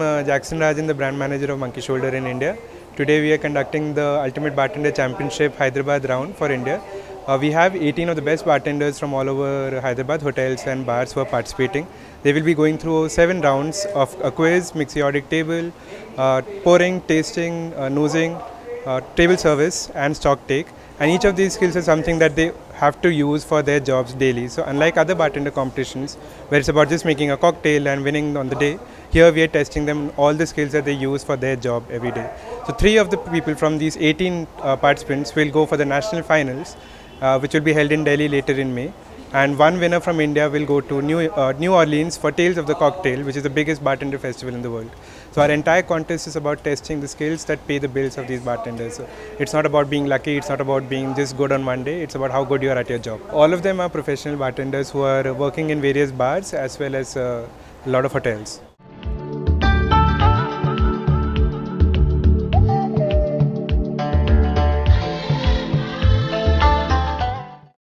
uh, Jackson Rajan, the brand manager of Monkey Shoulder in India. Today we are conducting the Ultimate Bartender Championship Hyderabad round for India. Uh, we have 18 of the best bartenders from all over Hyderabad, hotels and bars who are participating. They will be going through seven rounds of a quiz, mixiotic table, uh, pouring, tasting, uh, nosing, uh, table service and stock take. And each of these skills is something that they have to use for their jobs daily. So unlike other bartender competitions where it's about just making a cocktail and winning on the day, here we are testing them all the skills that they use for their job every day. So three of the people from these 18 uh, participants will go for the national finals, uh, which will be held in Delhi later in May and one winner from India will go to New, uh, New Orleans for Tales of the Cocktail, which is the biggest bartender festival in the world. So our entire contest is about testing the skills that pay the bills of these bartenders. So it's not about being lucky, it's not about being just good on one day, it's about how good you are at your job. All of them are professional bartenders who are working in various bars as well as uh, a lot of hotels.